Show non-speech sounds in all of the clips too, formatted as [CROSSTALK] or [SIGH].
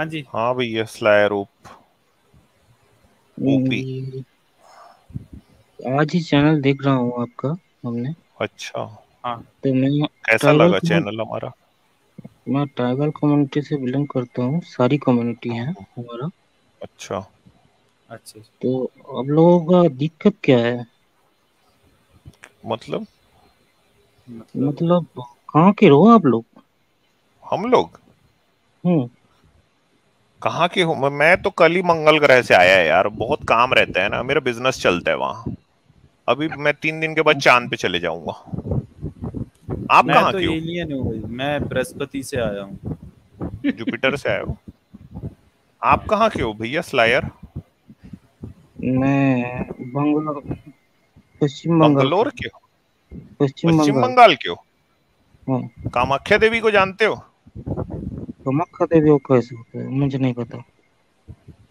हाँ जी। हाँ भैया स्लायर ओप ओपी आज ही चैनल देख रहा हूँ आपका हमने। अच्छा। हाँ। तो मैं कैसा लगा चैनल हमारा? मैं ट्राइबल कम्युनिटी से बिलोंग करता हूँ सारी कम्युनिटी है। हमारा। अच्छा। अच्छा। तो आप लोगों का दिक्कत क्या है? मतलब? मतलब मतलब कहाँ के रहो आप लोग? हम लोग? हम्म। कहाँ के हो? मैं- मैं तो कल ही मंगल ग्रह से आया है यार। बहुत काम रहता है ना। मेरा बिज़नेस चलता है वहाँ। अभी मैं तीन दिन के बाद चाँद पे चले जाऊँगा। आप मैं कहाँ तो के हो? एलियन मैं बृहस्पति से आया हूँ। जुपिटर से आए हो? आप कहाँ के हो भैया स्लायर मैं बंगलोर पश्चिम बंगाल। बंगलोर के हो? पश्चिम बंगाल के हो? हाँ। कामाख्या देवी को जानते हो? कमक्खा देवी कैसे होता है। मुझे नहीं पता।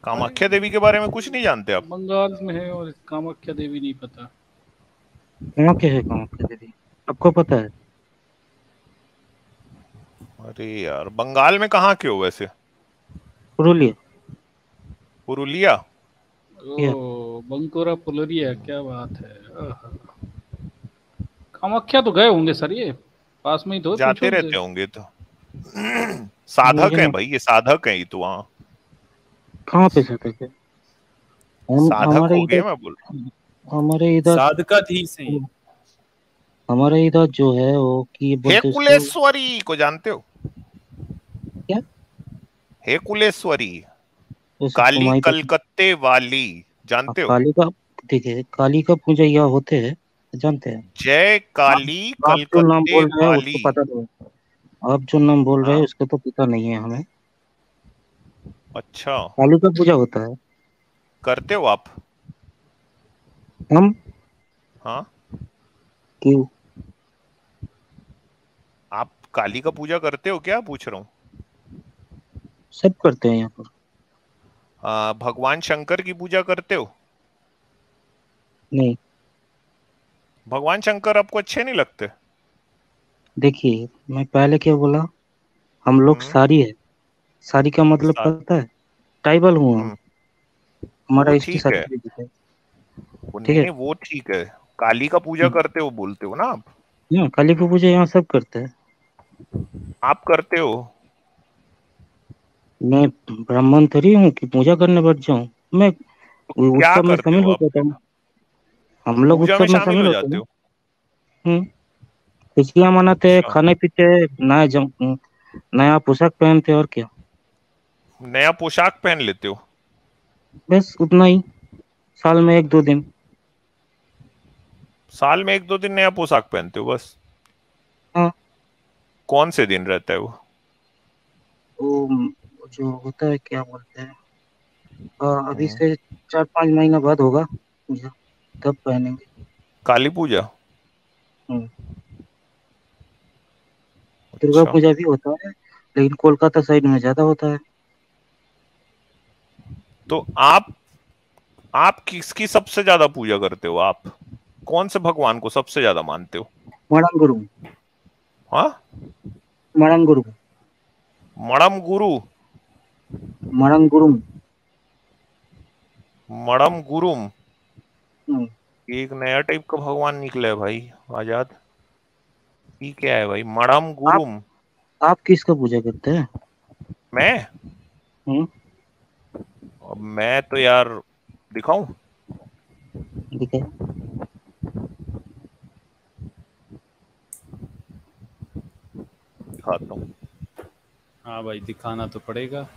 कामाख्या देवी के बारे में कुछ नहीं जानते आप? बंगाल में है और कामाख्या देवी नहीं पता। कहाँ के है कमक्खा देवी। आपको पता है? अरे यार बंगाल में कहाँ के हो वैसे? पुरुलिया। पुरुलिया। ओ बंकोरा पुलरिया क्या बात है। कामाख्या तो गए होंगे सर ये? पास में ही तो जाते रहते होंगे तो। साधक है भाई ये साधक है तो वहाँ कहाँ पे जाते थे हम साधक हमारे हो इधर मैं बोल हमारे इधर साधका थी से। हमारे इधर जो है वो की हेकुलेश्वरी को जानते हो? क्या? हेकुलेश्वरी काली कलकत्ते वाली जानते हो? काली का देखिए काली का पूजा यह होते हैं जानते हैं। जय काली नाम कलकत्ते हैं वाली। पता नहीं आप जो नाम बोल रहे हैं हाँ। उसको तो पता नहीं है हमें। अच्छा। काली का पूजा होता है। करते हो आप? हम? हाँ। क्यों? आप काली का पूजा करते हो क्या? पूछ रहा हूँ। सब करते हैं यहाँ पर। आ, भगवान शंकर की पूजा करते हो? नहीं। भगवान शंकर आपको अच्छे नहीं लगते? देखिए मैं पहले क्या बोला? हम लोग हम्म। सारी है। सारी का मतलब पता है? ट्राइबल हूँ हम्म। हमारा इसकी है। सर्टिफिकेट है। ठीक है। वो ठीक है। काली का पूजा हम्म। करते हो बोलते हो ना आप? हाँ, काली का पूजा यहाँ सब करते हैं। आप करते हो? मैं ब्राह्मण थोड़ी हूँ कि पूजा करने बैठ जाऊँ? मैं तो उत्सव में शामिल हो जाता हूँ। हम लोग उत्सव में शामिल हो जाते हैं? खुशियाँ मनाते हैं अच्छा। खाने पीते नया जम नया पोशाक पहनते और क्या नया पोशाक पहन लेते हो बस उतना ही साल में एक दो दिन साल में एक दो दिन नया पोशाक पहनते हो बस हाँ। कौन से दिन रहता है वो वो जो होता है क्या बोलते हैं अभी। से चार पाँच महीना बाद होगा पूजा तब पहनेंगे काली पूजा हम्म। दुर्गा अच्छा। पूजा भी होता है लेकिन कोलकाता साइड में ज़्यादा होता है। तो आप आप किसकी सबसे ज़्यादा पूजा करते हो आप? कौन से भगवान को सबसे ज़्यादा मानते हो? मड़म गुरु। हाँ? मड़म गुरु। मड़म गुरु? मड़म गुरु मड़म गुरुम? हम्म। एक नया टाइप का भगवान निकला है भाई आज़ाद। ये क्या है भाई? मड़म गुरुम। आप आप किसका पूजा करते हैं? मैं? हम्म। अब मैं तो यार दिखाऊँ? दिखाए दिखाता हूँ। हाँ भाई दिखाना तो पड़ेगा।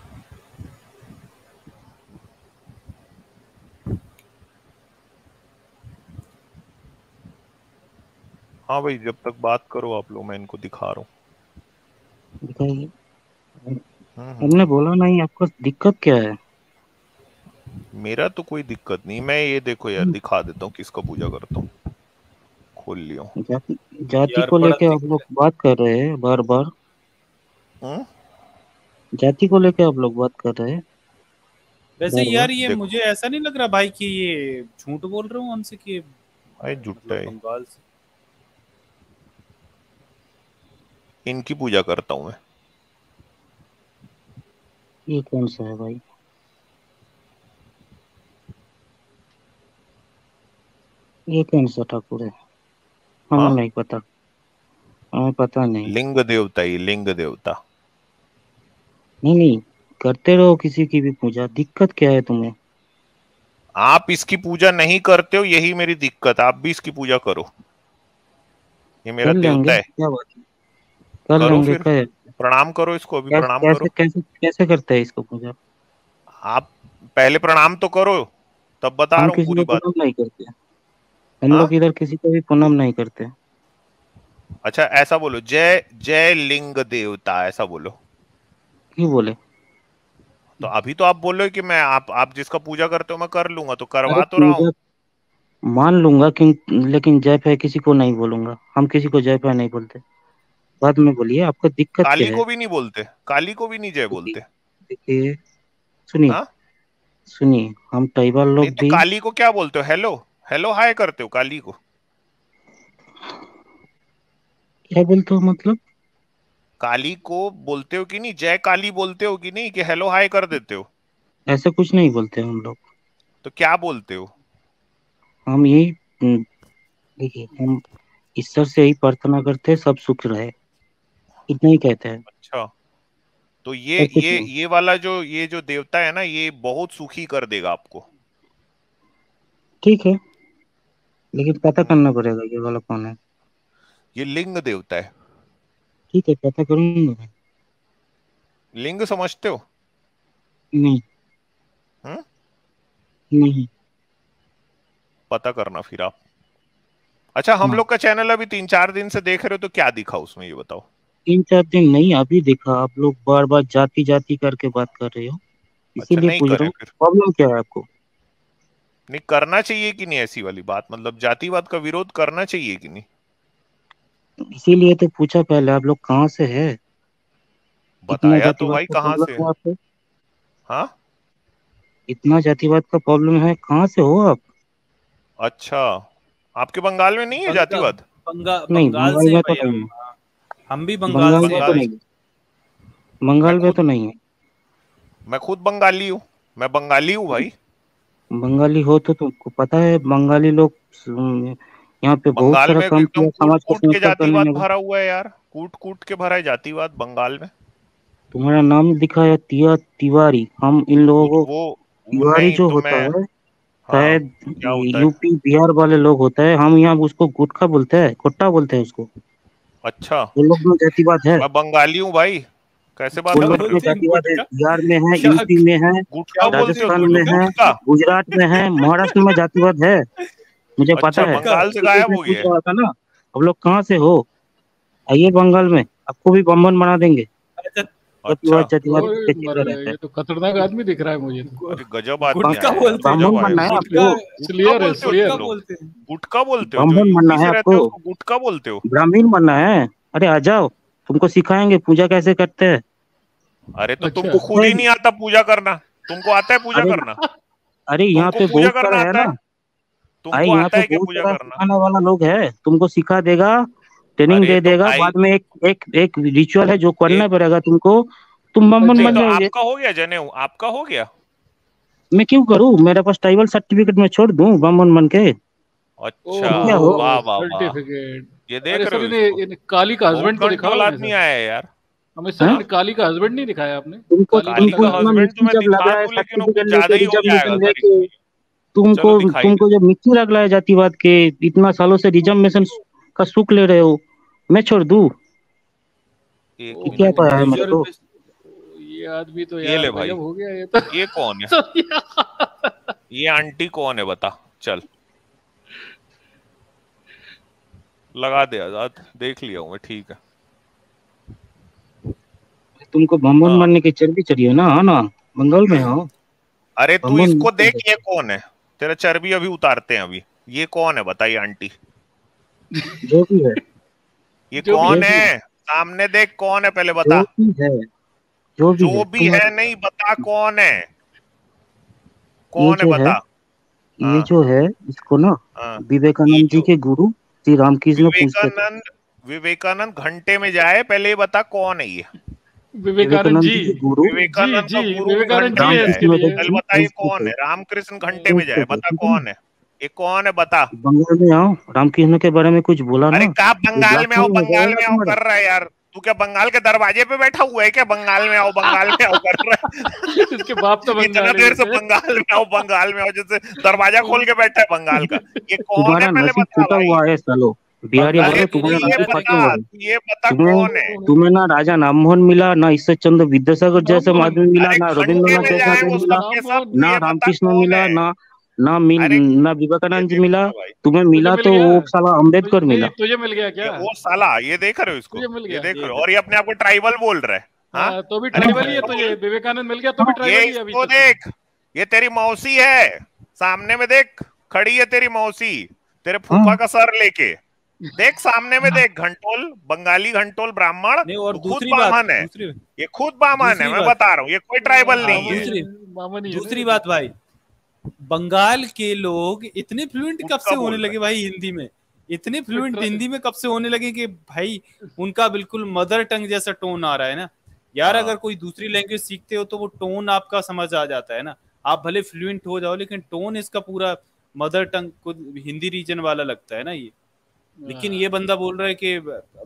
हाँ भाई जब तक बात करो आप लोग मैं इनको दिखा रहा हूँ। दिखाइए हम्म, हम्म। हमने बोला नहीं आपको दिक्कत क्या है? मेरा तो कोई दिक्कत नहीं मैं ये देखो यार हम्म। दिखा देता हूँ किसका पूजा करता हूँ। खोल लियो जाति जाति को लेके आप लोग बात कर रहे हैं बार बार हम्म? जाति को लेके आप लोग बात कर रहे हैं। वैसे बराबर। यार ये मुझे ऐसा नहीं लग रहा भाई कि ये झूठ बोल रहा हूँ हमसे कि भाई जुट्टा मतलब है। बंगाल से। इनकी पूजा करता हूँ मैं। ये कौन सा है भाई? ये कौन सा ठाकुर है? हमें हाँ? नहीं पता। हमें पता नहीं। लिंग देवता ही लिंग देवता। नहीं नहीं करते रहो किसी की भी पूजा। दिक्कत क्या है तुम्हें? आप इसकी पूजा नहीं करते हो यही मेरी दिक्कत। आप भी इसकी पूजा करो। ये मेरा देवता है। क्या बात है? कर करो लेंगे। प्रणाम करो इसको अभी प्रणाम कैसे करो। कैसे कैसे करते हैं इसको पूजा? आप पहले प्रणाम तो करो तब बता रहा हूँ किसी पूरी को बात। नहीं करते। हम हाँ? लोग इधर किसी को भी प्रणाम नहीं करते। अच्छा ऐसा बोलो जय जय लिंग देवता ऐसा बोलो। क्यों बोले? तो अभी तो आप बोल रहे हो कि मैं आप आप जिसका पूजा करते हो मैं कर लूँगा तो करवा तो रहा हूँ। मान लूँगा कि लेकिन जय फै किसी को नहीं बोलूँगा। हम किसी को जय फै नहीं बोलते। बाद में बोलिए आपको दिक्कत काली को भी नहीं बोलते काली को भी नहीं जय बोलते। देखिए सुनिए हाँ? सुनिए हम ट्राइबल लोग तो भी काली को क्या बोलते हो? हेलो हेलो हाय करते हो काली को। क्या बोलते हो मतलब? काली को बोलते हो कि नहीं? जय काली बोलते हो कि नहीं कि हेलो हाय कर देते हो? ऐसे कुछ नहीं बोलते हम लोग। तो क्या बोलते हो? हम यही देखिए हम ईश्वर से यही प्रार्थना करते हैं सब सुख रहे। इतना ही कहते हैं। अच्छा। तो ये ये ये वाला जो ये जो देवता है ना ये बहुत सुखी कर देगा आपको। ठीक है। लेकिन पता करना पड़ेगा ये वाला कौन है। ये लिंग देवता है। ठीक है पता करूँगा लिंग समझते हो? नहीं। हम्म? नहीं। पता करना फिर आप। अच्छा हम हाँ। लोग का चैनल अभी तीन चार दिन से देख रहे हो तो क्या दिखा उसमें ये बताओ। तीन चार दिन नहीं अभी देखा आप लोग बार बार जाति जाति करके बात कर रहे हो। अच्छा इसीलिए पूछ रहा हूँ प्रॉब्लम क्या है आपको? नहीं करना चाहिए कि नहीं ऐसी वाली बात? मतलब जातिवाद का विरोध करना चाहिए कि नहीं? इसीलिए तो पूछा पहले आप लोग कहाँ से है? बताया तो भाई कहाँ से? है इतना जातिवाद का प्रॉब्लम है कहाँ से हो आप? अच्छा आपके बंगाल में नहीं है जातिवाद? बंगा, नहीं, बंगाल बंगाल से तो हम भी बंगाल बंगाल से में तो नहीं बंगाल में तो नहीं है। मैं खुद बंगाली हूँ। मैं बंगाली हूँ भाई। बंगाली हो तो तुमको पता है बंगाली लोग यहाँ पे बहुत बंगाल सारा में काम किया समाज को के जातिवाद भरा हुआ है यार। कूट कूट के भरा है जातिवाद बंगाल में। तुम्हारा नाम दिखा है तिया तिवारी। हम इन लोगों को वो तिवारी जो तो होता है हाँ शायद क्या होता है? यूपी बिहार वाले लोग होता है हम यहाँ उसको गुटखा बोलते हैं कोट्टा बोलते हैं उसको। अच्छा। वो लोग में जातिवाद है। मैं बंगाली हूँ भाई। कैसे बात में जाति बात जातिवाद है। बिहार में है यूपी में है राजस्थान में है गुजरात में है महाराष्ट्र में जातिवाद है। मुझे अच्छा पता है। बंगाल से गायब हो। गया ना आप लोग कहाँ से हो? आइए बंगाल में आपको भी बम्बन बना देंगे। अच्छा। अच्छा तो खतरनाक आदमी दिख रहा है मुझे तो। गजब आदमी हैं है। है हो हैं गुटका बोलते हो। ब्राह्मण बनना है से रहते हो आपको गुटका बोलते हो। ब्राह्मीण बनना है? अरे आ जाओ तुमको सिखाएँगे पूजा कैसे करते हैं? अरे तो अच्छा। तुमको खुद ही नहीं। आता पूजा करना। तुमको आता है पूजा करना? अरे यहाँ पे पूजा बहुत करना सारा है? ना। अरे तुमको यहाँ आता पे है पूजा करना? वाला लोग है तुमको सिखा देगा ट्रेनिंग दे तो देगा भाई बाद में एक एक एक रिचुअल है जो करना पड़ेगा तुमको तुम बम्बन अच्छा नहीं बन तो जाओगे। आपका हो गया जनेऊ आपका हो गया? मैं क्यों करूँ? मेरे पास ट्राइबल सर्टिफिकेट में छोड़ दूँ बम्बन बन के? अच्छा वाह वाह वाह। सर्टिफिकेट ये देख रहे हो काली का हस्बैंड तो दिखाओ आदमी आया है यार। हमें सर हाँ? काली का हस्बैंड नहीं दिखाया आपने? तुमको काली तुमको का हस्बैंड तो मैं जब दिखा है दूँ लेकिन ज़्यादा ही हो जाएगा तुमको तुमको जब मिट्टी लग रहा है जातिवाद के इतना सालों से रिजर्वेशन का सुख ले रहे हो? मैं छोड़ दूँ? ये क्या पाया है मेरे को? ये आदमी तो ये ले भाई। हो गया ये तो। ये कौन है? [LAUGHS] ये आंटी कौन है बता? चल। लगा दे आज़ाद। देख लिया हूँ मैं ठीक है। तुमको बम्बन हाँ। बनने की चर्बी चढ़ी है ना हाँ ना? बंगाल में हो। अरे तू इसको देख ये कौन है? तेरा चर्बी अभी उतारते हैं अभी। ये कौन है बताइए आंटी? जो भी है। ये जो भी कौन है। है? सामने देख कौन है पहले बता। जो बता भी है जो भी जो है भी है नहीं बता कौन है? कौन है जो है बता? ये हाँ। जो है इसको ना हाँ। विवेकानंद जी के गुरु श्री रामकृष्ण विवेकानंद विवेकानंद घंटे में जाए पहले ये बता कौन है ये? विवेकानंद जी। गुरु। विवेकानंद जी, गुरु विवेकानंद जी बताइए कौन है? रामकृष्ण घंटे में जाए बता कौन है। ये कौन है बता? बंगाल में आओ। रामकृष्ण के बारे में कुछ बोला अरे कहा बंगाल में आओ? में बंगाल में आओ कर रहा है यार। तू क्या बंगाल के दरवाजे पे बैठा हुआ है क्या? बंगाल में आओ बंगाल में आओ कर रहा है। [LAUGHS] इसके बाप तो इतना बंगाली देर से बंगाल में आओ बंगाल में आओ जैसे दरवाज़ा खोल के बैठा है बंगाल का। ये कौन है पहले बता टूटा हुआ है सालो। बिहारी तू ये बता कौन है? तुम्हें ना राजा राममोहन मिला ना ईश्वर चंद्र विद्यासागर जैसे। आदमी मिला ना रविंद्रनाथ जैसा मिला। ना रामकृष्ण मिला ना ना मिल ना विवेकानंद जी मिला तुम्हें मिला तो वो साला अंबेडकर मिला। तुझे मिल गया क्या? वो साला ये देख रहे हो इसको। तुझे मिल ये गया, देख रहे हो। और ये अपने आप को ट्राइबल बोल रहा है। हाँ हाँ, तो भी ट्राइबल ही है तुझे विवेकानंद मिल गया तो भी ट्राइबल ही है अभी तक। देख। ये तेरी मौसी है। सामने में देख खड़ी है तेरी मौसी। तेरे फूफा हाँ। का सर लेके। देख सामने में देख घंटोल बंगाली घंटोल ब्राह्मण और तो खुद बामन है। ये खुद बामन है मैं बता। रहा हूँ। ये कोई ट्राइबल हाँ, नहीं है। दूसरी- बामन ही है दूसरी ना। बात। भाई। बंगाल के लोग इतने फ्लुएंट कब से होने लगे भाई हिंदी में? इतने फ्लुएंट हिंदी में कब से होने लगे कि भाई उनका बिल्कुल मदर टंग जैसा टोन आ रहा है ना? यार हाँ। अगर कोई दूसरी लैंग्वेज सीखते हो तो वो टोन आपका समझ आ जाता है ना? आप भले फ्लुएंट हो जाओ लेकिन टोन इसका पूरा मदर टंग को हिंदी रीजन वाला लगता है ना ये? लेकिन ये बंदा बोल रहा है कि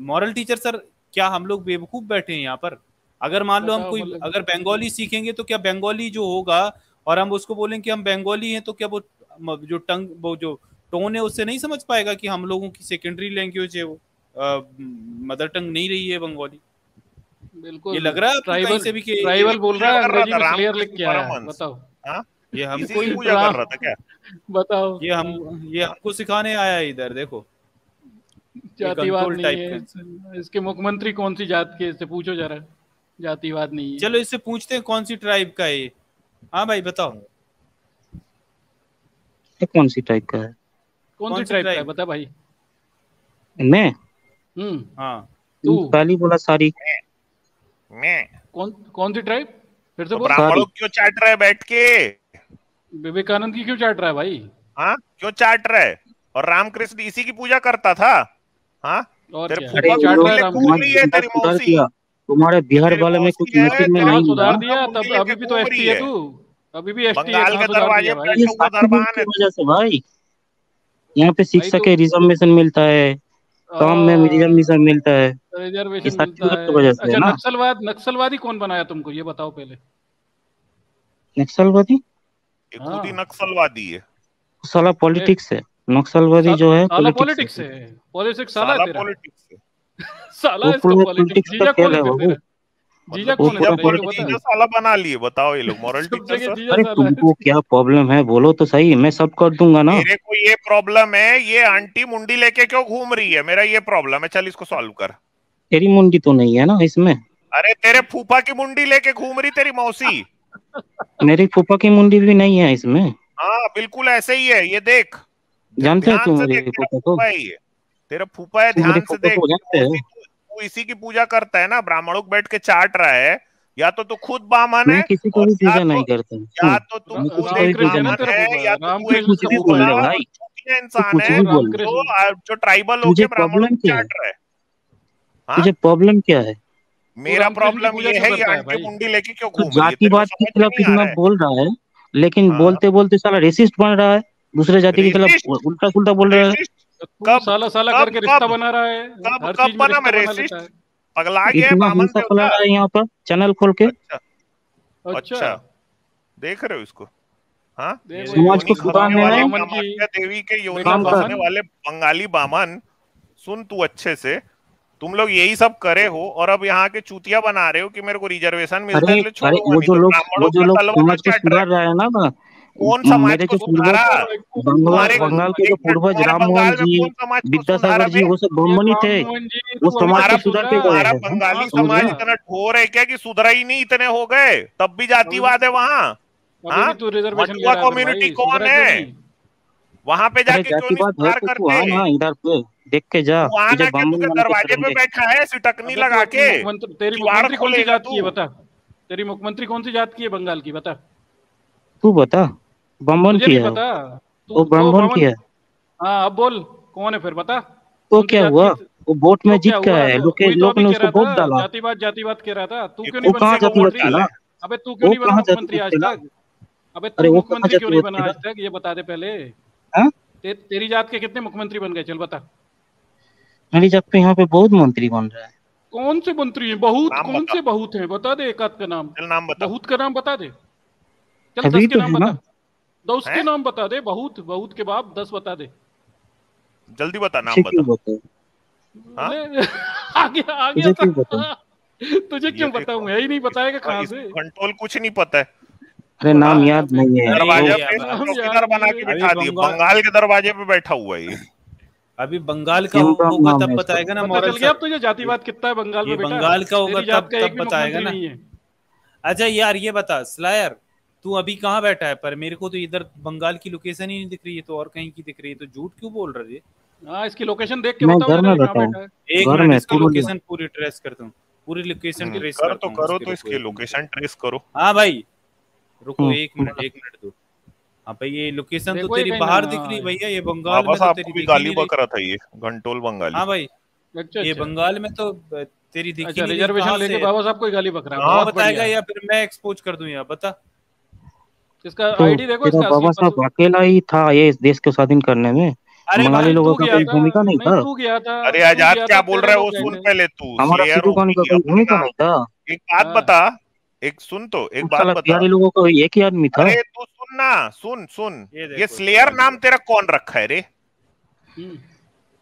मॉरल टीचर सर क्या हम लोग बेवकूफ़ बैठे हैं यहाँ पर? अगर मान लो हम कोई मतलब- अगर बंगाली सीखेंगे तो क्या बंगाली जो होगा और हम उसको बोलेंगे कि हम बंगाली हैं तो क्या वो जो टंग वो जो टोन है उससे नहीं समझ पाएगा कि हम लोगों की सेकेंडरी लैंग्वेज है वो। मदर टंग नहीं रही है बंगाली। बिल्कुल। ये लग रहा है आपको ट्राइबल से भी कि ट्राइबल बोल रहा है अंग्रेज़ी में क्लियर लिख के आया है। बताओ। ये हम इसी कोई की पूजा कर रहा था क्या? बताओ। ये हम ये हमको सिखाने आया है इधर देखो। जातिवाद नहीं है। इसके मुख्यमंत्री कौन सी जात के इससे पूछो जरा। जातिवाद नहीं है। चलो इससे पूछते हैं कौन सी ट्राइब का है ये। हाँ भाई बताओ। ये कौन सी टाइप का है? कौन कौन सी ट्राइब का है? बता भाई। मैं? हम्म। हाँ। तू। पहली बोला सारी। मैं? कौन कौन सी ट्राइब फिर से तो बोल। ब्राह्मणों क्यों चाट रहे बैठ के? विवेकानंद की क्यों चाट रहा है भाई? हाँ? क्यों चाट रहे और रामकृष्ण इसी की पूजा करता था? हाँ? और तेरे फूफा चाट रहा है? है तेरी मौसी। तुम्हारे बिहार वाले में कुछ नसीब में नहीं सुधार मिला दिया तब अभी भी तो घूम एस रही है। तू। अभी भी एस है बंगाल दरवाजे सर्टिफिकेट दरबान है। वजह से भाई यहाँ पे शिक्षा तो- के रिजर्वेशन मिलता है काम में रिजर्वेशन मिलता है। रिजर्वेशन मिलता है। वजह से अच्छा ना? नक्सलवाद नक्सलवादी कौन बनाया तुमको ये बताओ पहले। नक्सलवादी? ये खुद ही हाँ। नक्सलवादी है। साला पॉलिटिक्स है। नक्सलवादी जो है पॉलिटिक्स पॉलिटिक्स है। पॉलिटिक्स साला है पॉलिटिक्स है। साला इसका पॉलिटिक्स जीजा कौन है। तेरा जीजा कौन है? तो politics साला बना लिए बताओ ये लोग मॉरल टीचर अरे तुमको क्या प्रॉब्लम है? बोलो तो सही मैं सब कर दूँगा ना। मेरे को ये प्रॉब्लम है ये आंटी मुंडी लेके क्यों घूम रही है? मेरा ये प्रॉब्लम है चल इसको सॉल्व कर। तेरी मुंडी तो नहीं है ना इसमें? अरे तेरे फूफा की मुंडी लेके घूम रही तेरी मौसी। [LAUGHS] मेरी फूफा की मुंडी भी नहीं है इसमें। हाँ बिल्कुल ऐसे ही है ये देख। जानते हो तुम मेरे फूफा को? ये। तेरा फूफा है ध्यान से देख तू तू इसी की पूजा करता है ना ब्राह्मणों को बैठ के चाट रहा है या तो तू खुद बामन है किसी को भी पूजा तो- नहीं करता। या तो तू खुद एक ब्राह्मण है या तो तू एक इंसान है। जो जो ट्राइबल होके ब्राह्मणों को चाट रहा है। हाँ? तुझे प्रॉब्लम क्या है? मेरा प्रॉब्लम ये है ये आंटी मुंडी लेके क्यों तो घूम रही है? तेरे को की समझ खिलाफ में नहीं आ इतना रहा है। बोल रहा है लेकिन हाँ। बोलते बोलते साला रेसिस्ट बन रहा है दूसरे जाति के खिलाफ Racist? उल्टा पुल्टा बोल रहा है? तू कब- साला साला कब- करके रिश्ता बना रहा है? कब- हर कब बना मैं है। पगला गया बामन फैला रहा है। यहाँ पर चैनल खोल के। अच्छा। अच्छा। अच्छा। देख रहे हो इसको? हाँ? समाज को की कामाख्या देवी के बामन। बसने वाले बंगाली बामन। सुन तू अच्छे से। तुम लोग यही सब करे हो और अब यहाँ के चूतिया बना रहे हो कि मेरे को रिजर्वेशन मिलता है अरे अरे वो जो तो लोग वो जो लोग समाज को सुधार रहा है ना ना कौन समाज मेरे को जो बंगाल बंगाल के जो पूर्वज राम मोहन जी समाज विद्यासागर जी वो सब ब्राह्मण ही थे। वो समाज को सुधार के गए बंगाली समाज इतना ठोर है क्या कि सुधरा ही नहीं इतने हो गए? तब भी जातिवाद है वहाँ। अभी हाँ? कौन है? वहाँ पे जाके क्यों नहीं जातिवाद है सुधार तो इधर पे देख के जा तुझे दरवाजे पे बैठा है सिटकनी लगा के? तेरी मुख्यमंत्री कौन सी जात की है बता? तेरी मुख्यमंत्री कौन सी जात की है बंगाल की बता। तू बता। मुझे की है। वो ब्राह्मण की है। हाँ अब बोल कौन है फिर बता। तो क्या हुआ? वो वोट में तो जीत आया है। लोग के तो लोग ने उसको वोट डाला। जातिवाद जातिवाद कह रहा था। तू क्यों नहीं बना जातिवाद डाला? अबे तू क्यों नहीं बना मुख्यमंत्री आज तक? अबे अरे तू वो कहाँ मुख्यमंत्री क्यों नहीं बना आज तक? ये बता दे पहले। हाँ? तेरी जात के कितने मुख्यमंत्री बन गए? चल बता। मेरी जात पे यहाँ पे बहुत मंत्री बन रहा है। कौन से मंत्री हैं? बहुत कौन से बहुत हैं? बता दे एक आध का नाम। चल नाम बता। बहुत का नाम बता दे। चल दस के तो नाम बता। दस के हैं? नाम बता दे बहुत बहुत के बाप दस बता दे। जल्दी बता नाम बता। हाँ? अरे, आ गया आ गया तुझे क्यों। बताऊँ? तुझे क्यों ये बताऊँ? देखो। ही नहीं बताएगा कहाँ से? कंट्रोल कुछ नहीं पता है। अरे नाम याद नहीं है। दरवाजे पे बना के बिठा दिए। बंगाल- के दरवाजे पे बैठा हुआ है अभी बंगाल का होगा तब बताएगा ना मॉरल चल गया अब तुझे जातिवाद कितना है बंगाल में बंगाल का होगा तब तब बताएगा ना। अच्छा यार ये बता स्लायर। तू अभी कहाँ बैठा है? पर मेरे को तो इधर बंगाल की लोकेशन ही नहीं दिख रही है तो और कहीं की दिख रही है? तो झूठ क्यों बोल रहे है? हाँ इसकी लोकेशन देख के बताओ घर में बैठा हूँ। है। एक घर मिनट में लोकेशन पूरी ट्रेस करता हूँ। पूरी लोकेशन हम्म, ट्रेस कर तो करो तो इसकी लोकेशन ट्रेस करो। हाँ भाई रुको हम्म, एक मिनट एक मिनट दो। हाँ भाई ये लोकेशन तो तेरी बाहर दिख रही हाँ, भैया ये हाँ बंगाल में तो तेरी भी दिख ही गाली नहीं। रही बक रहा था ये घंटोल बंगाली। हाँ भाई अच्छा ये अच्छा। बंगाल में तो तेरी दिख ही अच्छा रिजर्वेशन लेके बाबा साहब को ही गाली बक रहा है हाँ बताएगा या फिर मैं एक्सपोज कर दूँ यहाँ बता। इसका तो आईडी देखो इसका बाबा साहब अकेला ही था ये इस देश को स्वाधीन करने में। बंगाली लोगों का कोई भूमिका नहीं था। अरे आज़ाद क्या बोल रहा है वो सुन पहले तू हमारा सिद्धू का कोई भूमिका नहीं था। एक बात हाँ। बता एक सुन तो एक बात बता। बिहारी लोगों का एक ही आदमी था? अरे तू सुन ना सुन सुन। ये स्लेयर नाम तेरा कौन रखा है रे? हम्म।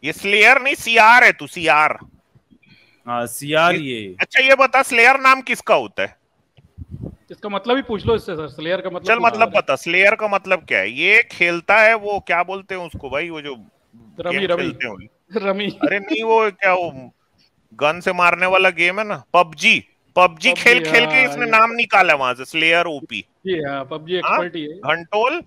ये स्लेयर नहीं सीआर है तू सीआर हाँ सियार ये। अच्छा ये बता स्लेयर नाम किसका होता है? इसका मतलब ही पूछ लो इससे सर। स्लेयर का मतलब चल मतलब। बता स्लेयर का मतलब क्या है? ये खेलता है वो क्या बोलते हैं उसको भाई वो जो रमी रमी। हैं। [LAUGHS] रमी। अरे नहीं वो क्या वो गन से मारने वाला गेम है ना? पबजी। पबजी खेल खेल के हाँ, इसने नाम निकाला वहाँ से स्लेयर ओपी हाँ पबजी हाँ? एक्सपर्ट ही है। घंटोल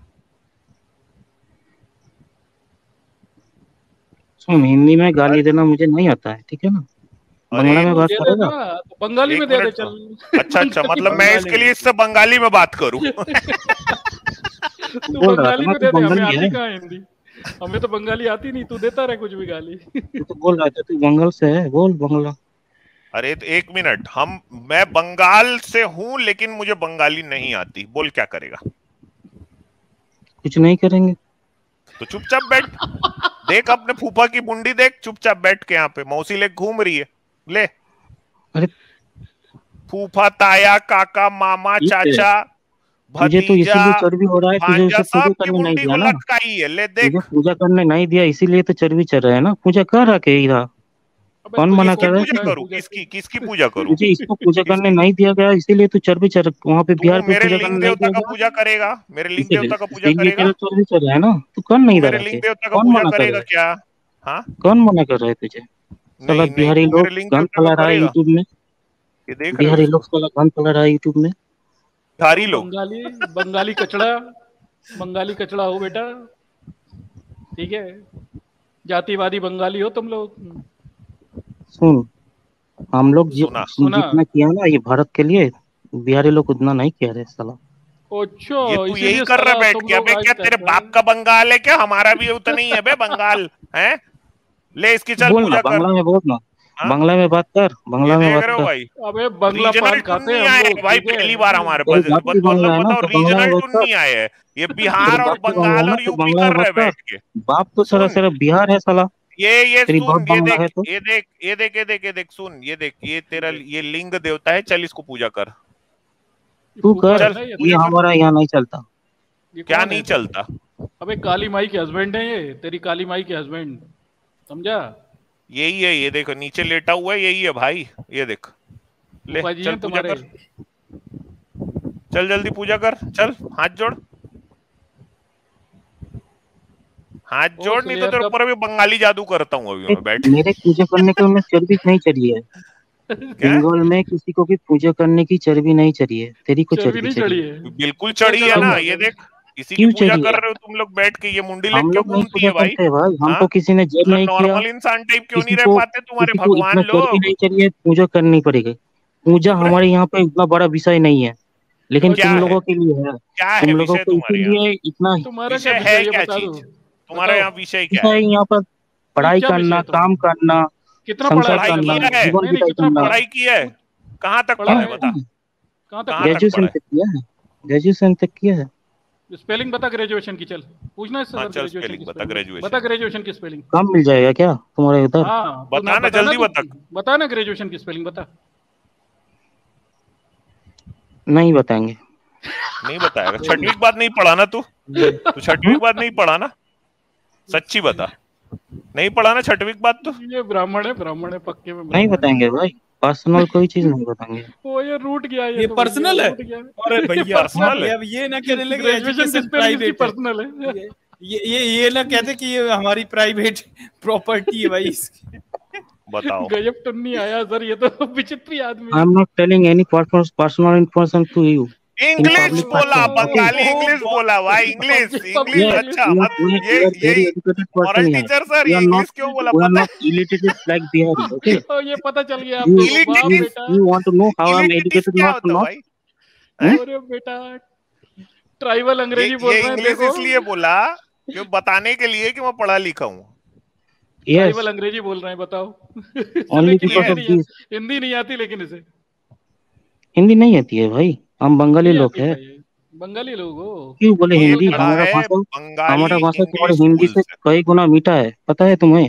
हिंदी में गाली देना मुझे नहीं आता है ठीक है ना? बंगला में बात दे दे करेगा तो बंगाली में दे दे चल। अच्छा अच्छा [LAUGHS] मतलब मैं इसके लिए इससे बंगाली में बात करूँ? [LAUGHS] तू बंगाली में दे दे हमें आती कहाँ हिंदी? हमें तो बंगाली आती नहीं तू देता रहे कुछ भी गाली। तू तो बोल रहा था तू बंगाल से है बोल बंगला। अरे तो एक मिनट हम मैं बंगाल से हूँ लेकिन मुझे बंगाली नहीं आती। बोल क्या करेगा? कुछ नहीं करेंगे। तो चुपचाप बैठ। देख अपने फूफा की मुंडी देख चुपचाप बैठ के यहाँ पे। मौसी ले घूम रही है। ले। अरे। फूफा ताया काका मामा चाचा तुझे तो इसीलिए चर्बी हो रहा है तुझे भांजा पूजा करने नहीं दिया ना। है ले देख। तुझे पूजा करने नहीं दिया इसीलिए तो चर्बी चढ़ रहा है ना। पूजा कर रहा के इधर कौन मना कर रहा है? किसकी किसकी पूजा करूँ? तुझे इसको पूजा करने नहीं दिया गया इसीलिए तू चर्बी चढ़ वहाँ पे बिहार पे पूजा करने नहीं दिया गया। पूजा करेगा मेरे लिंग देवता का पूजा करेगा? चर्बी चढ़ रहा है ना। तू कर नहीं तू रहा मेरे है लिंग देवता का कौन पूजा मना कर करेगा रहा है? क्या? हाँ? कौन मना कर रहा है तुझे? साला बिहारी लोग गन का रहा है यूट्यूब में। ये देख बिहारी लोग साला गन फैला रहा है यूट्यूब में। बिहारी लोग। बंगाली बंगाली कचड़ा बंगाली कचड़ा हो बेटा। ठीक है। जातिवादी बंगाली हो तुम लोग। सुन हम लोग जि-। जितना किया ना ये भारत के लिए बिहारी लोग उतना नहीं किया रे साला। अच्छा ये तू यही कर रहा बैठ अबे क्या तेरे बाप का बंगाल है? क्या हमारा भी उतना नहीं है बे बंगाल? है? ले इसकी चल बोल पूजा ना कर। बांग्ला में बोल ना। हाँ? बांग्ला में बात कर बंगला में बात कर। भाई? अबे बंगला पान खाते हैं हम आए लोग भाई पहली बार हमारे पास है मतलब बताओ तो रीजनल टून नहीं आए है। ये बिहार और बांग्ला है और यूपी कर रहे। बैठ के। बाप तो सारा। सारा बिहार है साला। ये ये सुन ये देख तो? ये देख ये देख ये देख ये देख सुन ये देख ये तेरा ये लिंग देवता है चल इसको पूजा कर। तू कर? ये हमारा यहाँ नहीं चलता। क्या नहीं चलता? अबे काली माई के हस्बैंड है ये तेरी काली माई के हस्बैंड। समझा? यही है ये देखो नीचे लेटा हुआ है यही है भाई ये देख। ले चल पूजा कर। चल जल्दी पूजा कर चल हाथ जोड़। हाथ जोड़ नहीं तो तेरे ऊपर अभी बंगाली जादू करता हूँ अभी मैं बैठ। मेरे पूजा करने के में चर्बी नहीं चढ़ी है। [LAUGHS] बंगाल में किसी को भी पूजा करने की चर्बी नहीं चढ़ी है तेरी को चर्बी चढ़ी है। बिल्कुल चढ़ी है ना ये देख। इसी की पूजा कर रहे हो तुम लोग बैठ के? ये मुंडी लेके क्यों घूमती है भाई? भाई हाँ? हमको किसी ने जेल नहीं किया। नॉर्मल इंसान टाइप क्यों नहीं रह पाते तुम्हारे भगवान लोग? नहीं है पूजा करनी पड़ेगी। पूजा हमारे यहाँ पे इतना बड़ा विषय नहीं है। लेकिन क्या तुम लोगों के लिए है। क्या है तुम लोगों विषय को इसीलिए इतना तुम्हारा विषय क्या है क्या चीज़? तुम्हारा यहाँ विषय क्या है? यहाँ पर पढ़ाई करना काम करना कितना संसार पढ़ा का है? जीवन बिताई पढ़ाई की है? कहाँ तक पढ़ा है। बता? कहाँ तक ग्रेजुएशन तक किया है। ग्रेजुएशन तक किया है। स्पेलिंग बता ग्रेजुएशन की चल। पूछना इससे हाँ, सर ग्रेजुएशन बता, graduation। बता ग्रेजुएशन की स्पेलिंग। काम मिल जाएगा क्या तुम्हारे उधर हाँ तू बता ना, जल्दी बता। बता। ना ग्रेजुएशन की स्पेलिंग बता। नहीं बताएँगे। नहीं बताएगा। छठवीं के बाद नहीं पढ़ा ना तू? तू छठवीं के बाद नहीं पढ़ा ना? सच्ची बता। नहीं पढ़ाना छठवीं के बाद तू? ये ब्राह्मण है ब्राह्मण है पक्के में नहीं बताएँगे भाई। पर्सनल कोई चीज़ नहीं बताएँगे वो ये रूट गया ये ये तो पर्सनल है? अरे भैया पर्सनल है। अब ये ना कहने लगे ग्रेजुएशन की। पर्सनल है ये ये ये ये ना कहते कि ये हमारी प्राइवेट प्रॉपर्टी है भाई इसकी। बताओ गजब टुन्नी आया सर ये तो विचित्र आदमी I am not telling any personal information to you English बोला बंगाली इंग्लिश बोला भाई इंग्लिश इंग्लिश अच्छा ये ये टीचर सर इंग्लिश क्यों बोला पता नहीं इलिटेटेड लाइक बिहारी ओके तो ये पता चल गया आपको illiterated you want to know how I am educated not no अरे बेटा ट्राइबल अंग्रेज़ी बोल रहा है इंग्लिश इसलिए बोला जो बताने के लिए कि मैं पढ़ा लिखा हूँ। ट्राइबल अंग्रेज़ी बोल रहा है बताओ। Only because of this Hindi नहीं आती लेकिन इसे। हिंदी नहीं आती है भाई। हम बंगाली लोग हैं। बंगाली लोग हो क्यों बोले हिंदी? हमारा है भाषा हमारा भाषा तुम्हारे हिंदी से कई गुना मीठा है पता है तुम्हें?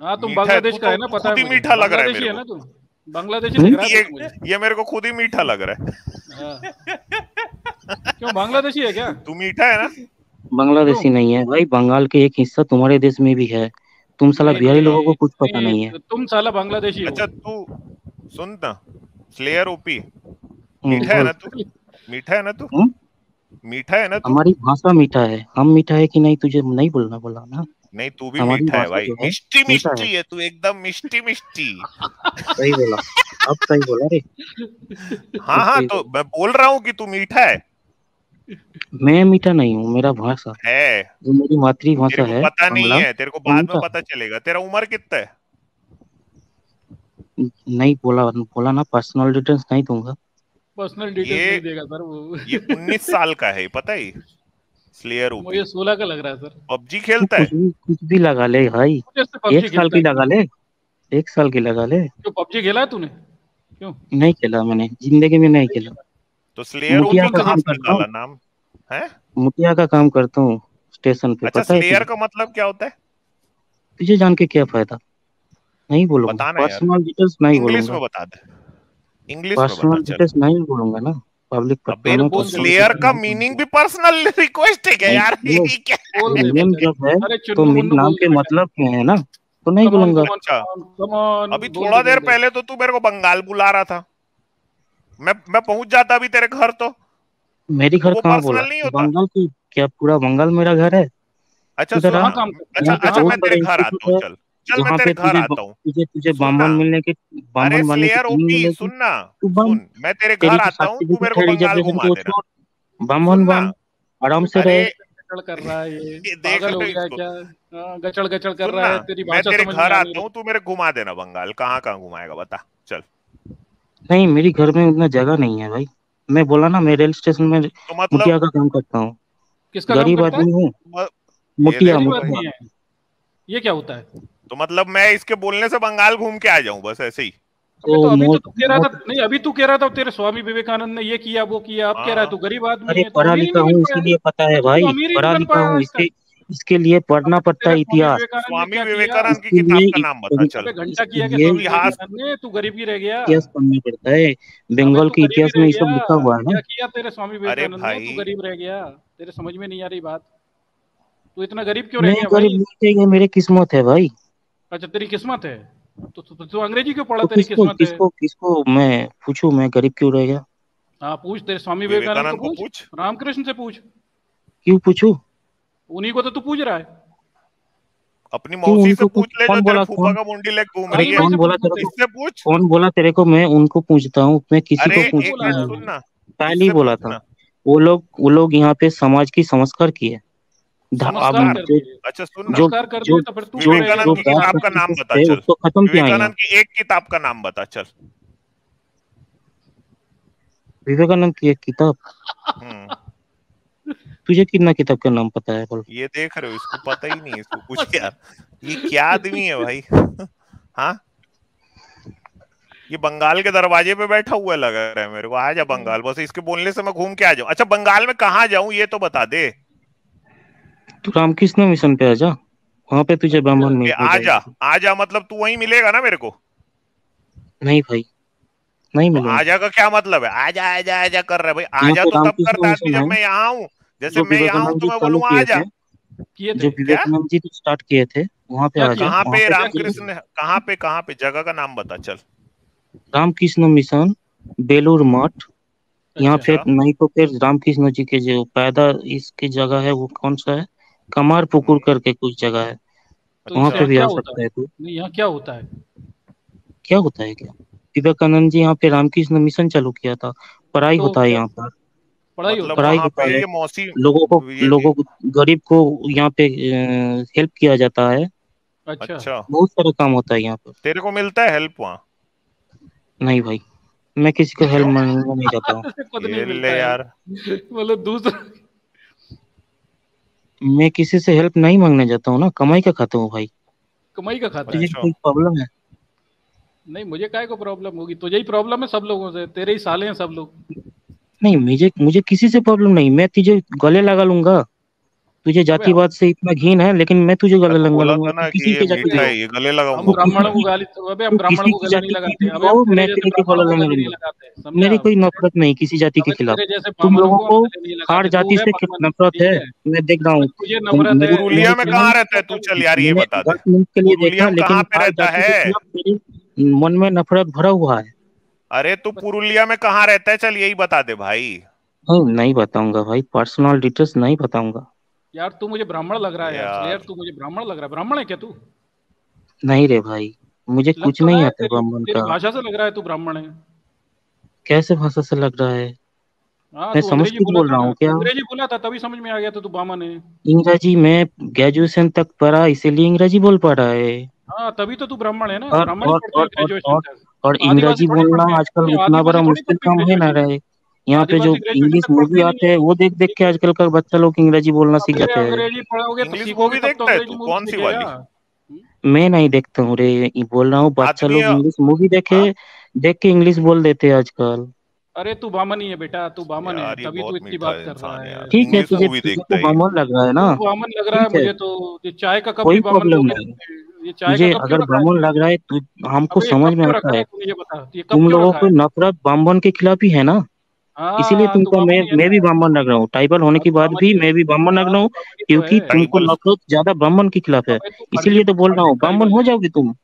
हाँ तुम मीठा है, बांग्लादेश का है तो ना पता है ही। मीठा लग रहा है बांग्लादेशी ना तुम? बांग्लादेशी? लग रहा है ये ये मेरे को खुद ही मीठा लग रहा है। हाँ। क्यों बांग्लादेशी है क्या? तू मीठा है ना? बांग्लादेशी नहीं है भाई बंगाल के एक हिस्सा तुम्हारे देश में भी है। तुम साला बिहारी लोगों को कुछ पता नहीं है। तुम साला बांग्लादेशी अच्छा तू सुन ना स्लेयर ओपी मीठा है ना तू? मीठा है ना तू? हम्म? मीठा है ना हमारी भाषा मीठा है। हम मीठा है कि नहीं तुझे नहीं बोलना बोला ना? नहीं तू भी मीठा है भाई। मिष्टी मिष्टी है। तू एकदम मिष्टी मिष्टी। सही बोला। अब सही बोला रे। हाँ हाँ तो मैं बोल रहा हूँ कि तू मीठा है। मैं मीठा नहीं हूँ मेरा भाषा। है। जो मेरी मातृभाषा है पता नहीं है तेरे को बाद में पता चलेगा। तेरा उम्र कितना है? नहीं बोला बोला ना पर्सनल डिटेल्स नहीं दूँगा। पर्सनल डिटेल्स नहीं देगा सर वो। ये 19 साल का है पता है? स्लेयर ओपी मुझे सोलह का लग रहा है सर। पबजी खेलता है? कुछ भी लगा ले भाई। एक साल की लगा ले एक साल की लगा ले। क्यों पबजी खेला है तूने? क्यों? नहीं खेला मैंने ज़िंदगी में नहीं खेला। तो स्लेयर ओपी का कहाँ काम करता हूँ। नाम? है? मुखिया का काम करता हूँ स्टेशन पे अच्छा पता है स्लेयर का मतलब क्या होता है? तुझे जान के क्या फ़ायदा? नहीं बोलूँगा। पर्सनल डिटेल्स नहीं इंग्लिश में बता दे। इंग्लिश में पर्सनल डिटेल्स नहीं बोलूँगा ना। पब्लिक अबे प्लेटफॉर्म बोल दे। स्लेयर का मीनिंग भी पर्सनल रिक्वेस्ट है क्या यार? ये क्या? नेम जब है तो मेरे नाम के मतलब क्या है ना? तो नहीं बोलूँगा। अभी थोड़ा देर पहले तो तू मेरे को बंगाल बुला रहा था। मैं मैं पहुँच जाता अभी तेरे घर तो। मेरी घर कहाँ बोला? बंगाल की क्या पूरा बंगाल मेरा घर है? अच्छा अच्छा अच्छा मैं तेरे घर आता हूँ चल। चल मैं तेरे पे घर आता हूँ। तुझे तुझे बामन मिलने की बामन ओपी मिलेगी? सुन ना। सुन मैं तेरे घर आता हूँ तू मेरे को बंगाल घुमा देना। बामन बन आराम से रहे। गचड़ कर रहा है ये। ये पागल गया क्या? गचड़ गचड़ कर रहा है तेरी भाषा समझ घर आता हूँ। तू मेरे घुमा देना बंगाल। कहाँ कहाँ घुमाएगा बता। चल। नहीं मेरी घर में उतना जगह नहीं है भाई। मैं बोला ना मैं रेल स्टेशन में तो मतलब मुखिया का काम करता हूँ। गरीब आदमी हूँ? मुखिया मुखिया ये क्या होता है? तो मतलब मैं इसके बोलने से बंगाल घूम के आ जाऊँ बस ऐसे ही। तो तो अभी तो तू कह रहा था नहीं अभी तू कह रहा था तेरे स्वामी विवेकानंद ने ये किया वो किया अब कह रहा है हाँ। तू गरीब आदमी अरे है तो पढ़ा लिखा हूँ इसीलिए पता है भाई तो ही पढ़ा लिखा हूँ इसके इसके लिए पढ़ना पड़ता है इतिहास। स्वामी विवेकानंद की किताब का नाम बता चल। घंटा किया स्वामी इतिहास तू गरीब ही रह गया। इतिहास पढ़ना पड़ता है। बंगाल के इतिहास में ये सब लिखा हुआ है ना। किया तेरे स्वामी विवेकानंद ने? तू गरीब रह गया। तेरे समझ में नहीं आ रही बात। तू इतना गरीब क्यों रह गया गरीब नहीं मेरी किस्मत है भाई। अच्छा तेरी किस्मत है। तो तू तू अंग्रेज़ी क्यों पढ़ा तो तेरी किसको किस्मत है? किसको किसको मैं पूछूँ मैं गरीब क्यों रह गया? हाँ पूछ तेरे स्वामी विवेकानंद को को पूछ। रामकृष्ण से पूछ। क्यों पूछूँ? उन्हीं को तो तू पूछ रहा है। अपनी मौसी से पूछ ले कौन जो तेरे बोला फूफा का मुंडी लेके घूम रही है। कौन बोला तेरे को? इससे पूछ? कौन बोला तेरे को? मैं उनको पूछता हूँ मैं किसी को पूछता है ना पहले ही बोला था। वो लोग वो लोग यहाँ पे समाज की नमस्कार कर जो दिए अच्छा सुन। जो कर जो तो जो विवेकानंद की किताब का नाम बैक बता चल। उसको खत्म किया विवेकानंद की एक किताब का नाम बता चल। विवेकानंद की एक किताब? हम्म। तुझे कितना किताब का नाम पता है बोल। ये देख रहे हो इसको पता ही नहीं है इसको पूछ यार। ये क्या आदमी है भाई? हाँ? ये बंगाल के दरवाजे पे बैठा हुआ लग रहा है मेरे को आ जा बंगाल। बस इसके बोलने से मैं घूम के आ जाऊँ। अच्छा बंगाल में कहाँ जाऊँ ये तो बता दे। तू रामकृष्ण मिशन पे आ जा? वहाँ पे तुझे ब्राह्मण मिल आजा आ जा मतलब तू वहीं मिलेगा ना मेरे को? नहीं भाई नहीं मिलेगा। आजा का क्या मतलब है? आजा आजा आजा कर रहा है भाई। आजा तो तब करता आदमी जब मैं यहाँ हूँ। जैसे जो मैं यहाँ हूँ तो मैं बोलूँ किए आजा थे जो विवेकानंद जी तो स्टार्ट किए थे वहाँ पे क्या आ किया? जा कहाँ पे पे रामकृष्ण कहाँ पे कहाँ पे? जगह का नाम बता चल। रामकृष्ण मिशन बेलूर मठ। यहाँ अच्छा। फिर नहीं तो फिर रामकृष्ण जी के जो पैदा इसकी जगह है वो कौन सा है? कमार पुकुर करके कुछ जगह है। तो वहाँ पे भी आ सकता है? तू यहाँ क्या होता है? क्या होता है क्या? विवेकानंद जी यहाँ पे रामकृष्ण मिशन चालू किया था। पढ़ाई तो होता है यहाँ पर। पढ़ाई मतलब होता पढ़ाई होता है। लोगों को लोगों को गरीब को यहाँ पे हेल्प किया जाता है। अच्छा। अच्छा। बहुत सारा काम होता है यहाँ पर। तेरे को मिलता है हेल्प वहाँ? नहीं भाई मैं किसी को [LAUGHS] हेल्प मांगने नहीं जाता हूँ। [LAUGHS] यार। [LAUGHS] मतलब दूसरा मैं किसी से हेल्प नहीं मांगने जाता हूँ ना कमाई का खाता हूँ भाई। कमाई का खाता है? अच्छा। कोई प्रॉब्लम है? नहीं मुझे काय को प्रॉब्लम होगी? तुझे ही प्रॉब्लम है सब लोगों से तेरे ही साले हैं सब लोग। नहीं मुझे मुझे किसी से प्रॉब्लम नहीं मैं तुझे गले लगा लूँगा। तुझे जातिवाद से इतना घिन है लेकिन मैं तुझे गले लगा लूँगा किसी के जाति गले लगाऊँगा ब्राह्मणों को गाली अबे हम ब्राह्मणों को गले नहीं लगाते अबे मैं तेरे तेरे को गले नहीं। लगाते मेरी कोई नफरत नहीं किसी जाति के खिलाफ। तुम लोगों को हर जाति से नफरत है? मैं देख रहा हूँ। तुझे नफरत है पुरुलिया में कहाँ रहता है? तू चल यार ये बता दे। मिनट के लिए देखा लेकिन रहता है? मन में नफरत भरा हुआ है। अरे तू पुरुलिया में कहाँ रहता है? चल यही बता दे भाई। नहीं बताऊँगा भाई पर्सनल डिटेल्स नहीं बताऊँगा। यार तू मुझे ब्राह्मण लग रहा है यार यार। तू मुझे ब्राह्मण लग रहा है ब्राह्मण है क्या तू? नहीं रे भाई मुझे लग कुछ तो नहीं आता ब्राह्मण का। भाषा से लग रहा है तू ब्राह्मण है। कैसे भाषा से लग रहा है? हाँ मैं अंग्रेज़ी संस्कृत बोला रहा हूँ क्या? अंग्रेज़ी बोला था तभी समझ में आ गया था तू ब्राह्मण है। इंग्रजी में ग्रेजुएशन तक पढ़ा इसीलिए इंग्रजी बोल पा रहा है। हाँ तभी तो तू ब्राह्मण है ना और ब्राह्मण और और इंग्रजी बोलना आजकल उतना बड़ा मुश्किल काम है ना रहे यहाँ पे जो इंग्लिश मूवी आते है हैं। वो देख देख के आजकल का बच्चा लोग इंग्रजी बोलना सीख जाते हैं। तो तो देखता है अंग्रेज़ी? मूवी कौन सी सीखेगा। मैं नहीं देखता हूँ रे बोल रहा हूँ बच्चा लोग इंग्लिश मूवी देखे देख के इंग्लिश बोल देते हैं आजकल। अरे तू बामन ही है बेटा तू बामन है तभी तू इतनी बात कर रहा है है। ठीक है तुझे तो बामन लग रहा है ना? तू बामन लग रहा है मुझे तो ये चाय का कप कोई भी बामन प्रॉब्लम नहीं। ये चाय मुझे का कप अगर बामन लग रहा है तो हमको समझ में आता है। है? तू मुझे बता ये कप तुम लोगों को नफरत बामन के खिलाफ ही है ना? हाँ इसीलिए तुमको बामन मैं मैं भी ब्राह्मण लग रहा हूँ। ट्राइबल होने हाँ, के बाद भी मैं भी ब्राह्मण लग हाँ रहा हूँ तू ही तो क्योंकि तुमको नफरत ज़्यादा ब्राह्मण के खिलाफ है। तू इसीलिए तो बोल रहा हूँ ब्राह्मण हो जाओगे तुम।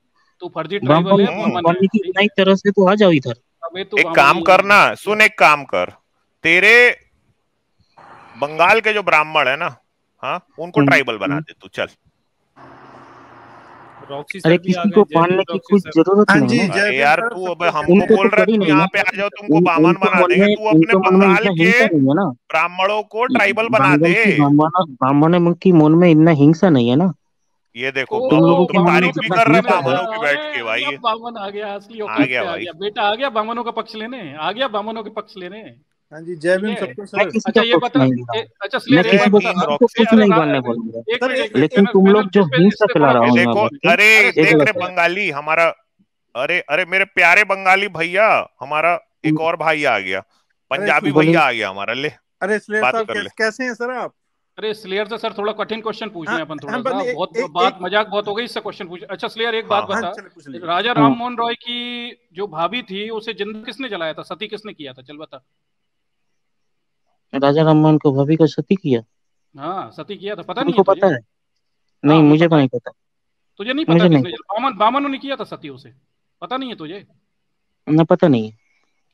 फर्जी ब्राह्मण है है। है तरह से तो आ जाओ इधर। एक काम ही है। करना सुन एक काम कर। तेरे बंगाल के जो ब्राह्मण है ना हाँ उनको ट्राइबल बना हम्म। दे तू चल। अरे सर भी आ किसी को पालने की कुछ ज़रूरत हाँ नहीं है। यार तू अब हमको बोल रहा है यहाँ पे आ जाओ तुमको बामन बना देंगे तू अपने उनके मन में बंगाल के हिंसा नहीं है ना। ब्राह्मणों को ट्राइबल बना दे। ब्राह्मण की मन में इतना हिंसा नहीं है ना। ये देखो तुम लोगों के बामनों तारीफ़ भी कर रहा है। ब्राह्मणों की बैठ के भाई। बामन आ गया असली आ गया भाई। बेटा आ गया बामनों का पक्ष लेने आ गया बामनों के पक्ष लेने। हाँ जी जय भीम सबको सर। अच्छा ये बता रहा हूँ अच्छा मैं किसी को कुछ नहीं बोलूँगा लेकिन तुम लोग जो हिंसा फैला रहा हूँ देखो अरे देख रे गलत है बंगाली हमारा अरे अरे मेरे प्यारे बंगाली भैया हमारा एक हम्म, और भाई आ गया पंजाबी भैया आ गया हमारा ले अरे स्लेयर बात साहब कर ले। कैसे हैं सर आप? अरे स्लेयर से सर थोड़ा कठिन क्वेश्चन पूछ रहे हैं अपन थोड़ा हाँ सा बहुत एक बात एक मज़ाक बहुत हो गई इससे क्वेश्चन पूछ। अच्छा स्लेयर एक हाँ बात हाँ हाँ बता। राजा हाँ राम मोहन रॉय की जो भाभी थी उसे ज़िंदा किसने जलाया था? सती किसने किया था? चल बता। राजा राममोहन को भाभी को सती किया? हाँ सती किया था। पता नहीं है पता है? नहीं हाँ मुझे पता है। नहीं पता। तुझे नहीं पता मुझे नहीं बामन बामनों ने किया था सती उसे पता नहीं है तुझे? ना पता नहीं। है